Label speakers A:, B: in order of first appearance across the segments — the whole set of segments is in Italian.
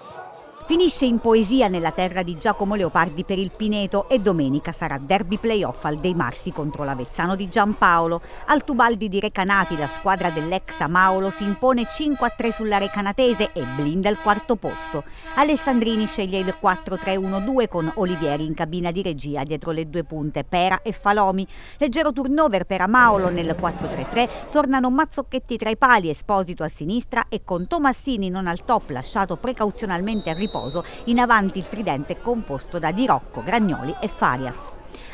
A: Christ. Finisce in poesia nella terra di Giacomo Leopardi per il Pineto e domenica sarà derby playoff al Dei Marsi contro l'Avezzano di Giampaolo. Al Tubaldi di Recanati la squadra dell'ex Amaolo si impone 5-3 sulla Recanatese e blinda il quarto posto. Alessandrini sceglie il 4-3-1-2 con Olivieri in cabina di regia dietro le due punte Pera e Falomi. Leggero turnover per Amaolo nel 4-3-3, tornano Mazzocchetti tra i pali, Esposito a sinistra e con Tomassini non al top lasciato precauzionalmente a riposo riposo, in avanti il tridente composto da Di Rocco, Gragnoli e Farias.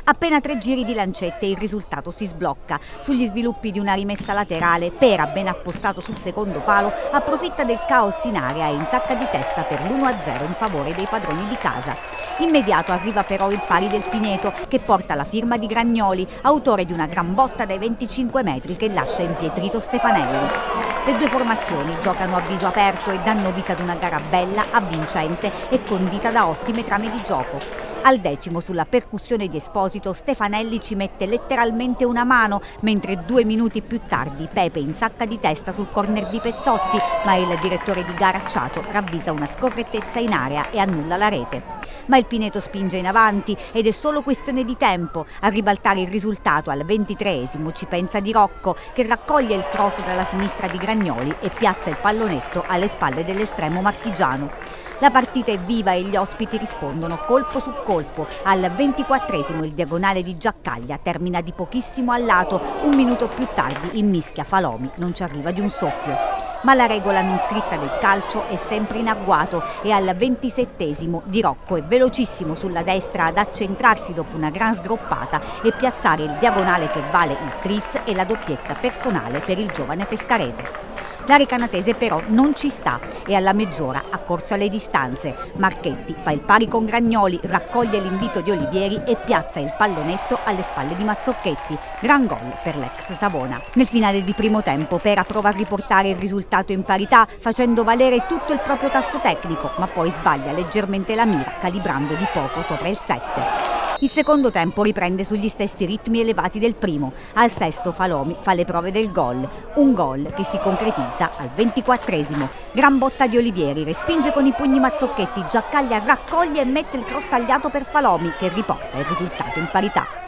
A: Appena tre giri di lancette il risultato si sblocca. Sugli sviluppi di una rimessa laterale, Pera, ben appostato sul secondo palo, approfitta del caos in area e insacca di testa per l'1-0 in favore dei padroni di casa. Immediato arriva però il pari del Pineto che porta la firma di Gragnoli, autore di una gran botta dai 25 metri che lascia impietrito Stefanelli. Le due formazioni giocano a viso aperto e danno vita ad una gara bella, avvincente e condita da ottime trame di gioco. Al decimo sulla percussione di Esposito Stefanelli ci mette letteralmente una mano, mentre due minuti più tardi Pepe insacca di testa sul corner di Pezzotti, ma il direttore di gara Acciato ravvisa una scorrettezza in area e annulla la rete. Ma il Pineto spinge in avanti ed è solo questione di tempo. A ribaltare il risultato al ventitreesimo ci pensa Di Rocco che raccoglie il cross dalla sinistra di Gragnoli e piazza il pallonetto alle spalle dell'estremo marchigiano. La partita è viva e gli ospiti rispondono colpo su colpo. Al 24esimo il diagonale di Giaccaglia termina di pochissimo al lato, un minuto più tardi in mischia Falomi non ci arriva di un soffio. Ma la regola non scritta del calcio è sempre in agguato e al 27esimo Di Rocco è velocissimo sulla destra ad accentrarsi dopo una gran sgroppata e piazzare il diagonale che vale il tris e la doppietta personale per il giovane pescarese. La Recanatese però non ci sta e alla mezz'ora accorcia le distanze. Marchetti fa il pari con Gragnoli, raccoglie l'invito di Olivieri e piazza il pallonetto alle spalle di Mazzocchetti. Gran gol per l'ex Savona. Nel finale di primo tempo Pera prova a riportare il risultato in parità facendo valere tutto il proprio tasso tecnico, ma poi sbaglia leggermente la mira calibrando di poco sopra il 7. Il secondo tempo riprende sugli stessi ritmi elevati del primo. Al sesto Falomi fa le prove del gol. Un gol che si concretizza al ventiquattresimo. Gran botta di Olivieri, respinge con i pugni Mazzocchetti, Giaccaglia raccoglie e mette il cross tagliato per Falomi che riporta il risultato in parità.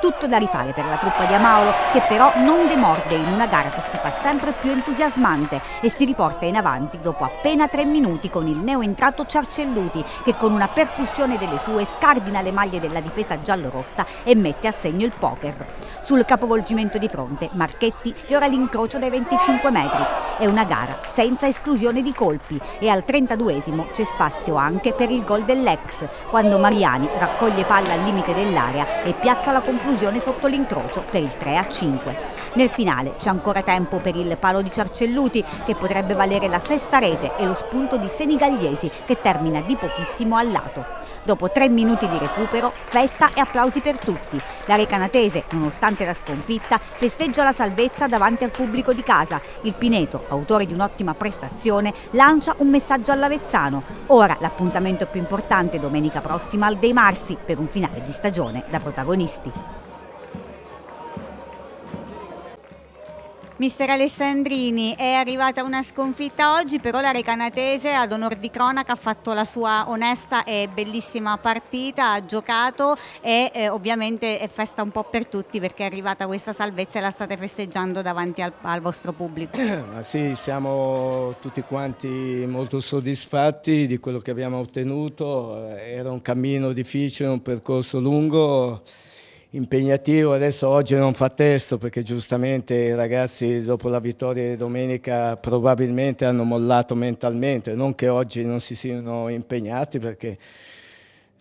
A: Tutto da rifare per la truppa di Amauro che però non demorde in una gara che si fa sempre più entusiasmante e si riporta in avanti dopo appena tre minuti con il neoentrato Ciarcelluti che con una percussione delle sue scardina le maglie della difesa giallorossa e mette a segno il poker. Sul capovolgimento di fronte Marchetti sfiora l'incrocio dai 25 metri. È una gara senza esclusione di colpi e al 32esimo c'è spazio anche per il gol dell'ex quando Mariani raccoglie palla al limite dell'area e piazza la conclusione conclusione sotto l'incrocio per il 3 a 5. Nel finale c'è ancora tempo per il palo di Ciarcelluti che potrebbe valere la sesta rete e lo spunto di Senigagliesi che termina di pochissimo al lato. Dopo tre minuti di recupero, festa e applausi per tutti. La Recanatese, nonostante la sconfitta, festeggia la salvezza davanti al pubblico di casa. Il Pineto, autore di un'ottima prestazione, lancia un messaggio all'Avezzano. Ora l'appuntamento più importante domenica prossima al Dei Marsi per un finale di stagione da protagonisti.
B: Mister Alessandrini, è arrivata una sconfitta oggi, però la Recanatese ad onor di cronaca ha fatto la sua onesta e bellissima partita, ha giocato e eh, ovviamente è festa un po' per tutti perché è arrivata questa salvezza e la state festeggiando davanti al, al vostro pubblico.
C: Ma sì, siamo tutti quanti molto soddisfatti di quello che abbiamo ottenuto, era un cammino difficile, un percorso lungo impegnativo, adesso oggi non fa testo perché giustamente i ragazzi dopo la vittoria di domenica probabilmente hanno mollato mentalmente, non che oggi non si siano impegnati perché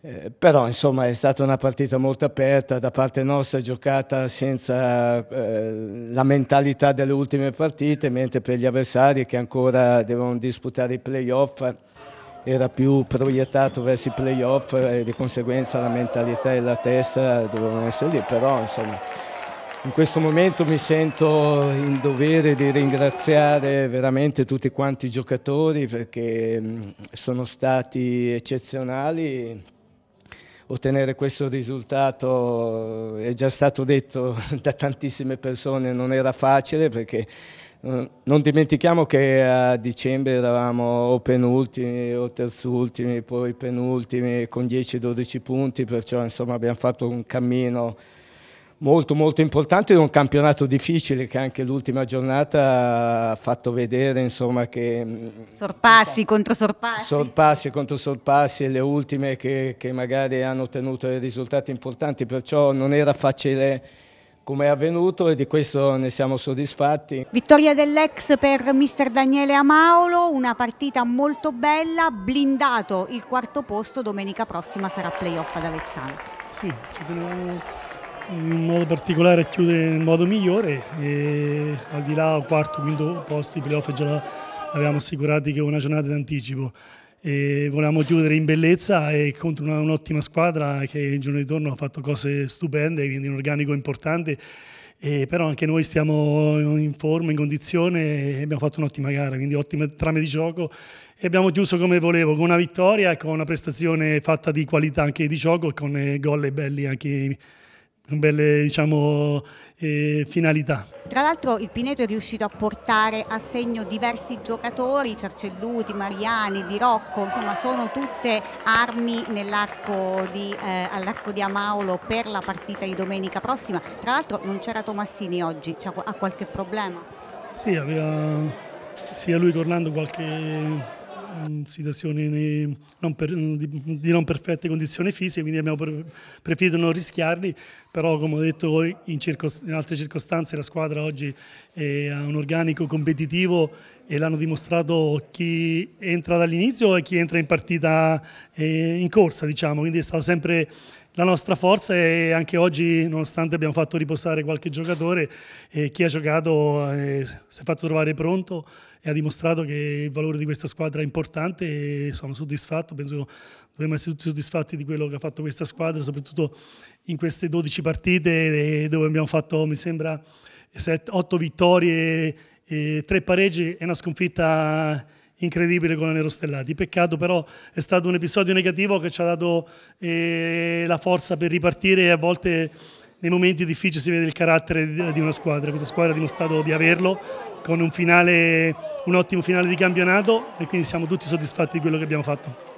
C: eh, però insomma è stata una partita molto aperta, da parte nostra giocata senza eh, la mentalità delle ultime partite, mentre per gli avversari che ancora devono disputare i playoff era più proiettato verso i playoff e di conseguenza la mentalità e la testa dovevano essere lì, però insomma in questo momento mi sento in dovere di ringraziare veramente tutti quanti i giocatori perché sono stati eccezionali. Ottenere questo risultato è già stato detto da tantissime persone, non era facile perché Eh, non dimentichiamo che a dicembre eravamo o penultimi o terzultimi, poi penultimi con 10-12 punti, perciò insomma abbiamo fatto un cammino molto molto importante in un campionato difficile che anche l'ultima giornata ha fatto vedere insomma che
B: mm, sorpassi contro sorpassi.
C: Sorpassi contro sorpassi le ultime che, che magari hanno ottenuto dei risultati importanti perciò non era facile come è avvenuto e di questo ne siamo soddisfatti.
B: Vittoria dell'ex per mister Daniele Amaolo, una partita molto bella, blindato il quarto posto, domenica prossima sarà playoff ad Avezzano.
D: Sì, ci tenevo in modo particolare a chiudere nel modo migliore e al di là quarto, quinto posto i playoff già l'avevamo assicurati che è una giornata d'anticipo e volevamo chiudere in bellezza e contro un'ottima squadra che il giorno di torno ha fatto cose stupende, quindi un organico importante. E però anche noi stiamo in forma, in condizione e abbiamo fatto un'ottima gara, quindi ottime trame di gioco e abbiamo chiuso come volevo, con una vittoria e con una prestazione fatta di qualità anche di gioco e con gol belli anche belle diciamo, eh, finalità.
B: Tra l'altro il Pineto è riuscito a portare a segno diversi giocatori, Cercelluti, Mariani, Di Rocco, insomma sono tutte armi nell'arco di, eh, all'arco di Amaulo per la partita di domenica prossima. Tra l'altro non c'era Tomassini oggi, ha qualche problema?
D: Sì, aveva sia lui che Orlando qualche situazioni non per, di, non perfette condizioni fisiche, quindi abbiamo preferito non rischiarli, però come ho detto in, in altre circostanze la squadra oggi ha un organico competitivo e l'hanno dimostrato chi entra dall'inizio e chi entra in partita eh, in corsa, diciamo, quindi è stata sempre la nostra forza e anche oggi, nonostante abbiamo fatto riposare qualche giocatore, eh, chi ha giocato eh, si è fatto trovare pronto e ha dimostrato che il valore di questa squadra è importante e sono soddisfatto, penso che dobbiamo essere tutti soddisfatti di quello che ha fatto questa squadra, soprattutto in queste 12 partite dove abbiamo fatto, mi sembra, 7, 8 vittorie, e 3 pareggi e una sconfitta incredibile con la Nerostellati. Peccato però è stato un episodio negativo che ci ha dato eh, la forza per ripartire e a volte nei momenti difficili si vede il carattere di una squadra. Questa squadra ha dimostrato di averlo con un, finale, un ottimo finale di campionato e quindi siamo tutti soddisfatti di quello che abbiamo fatto.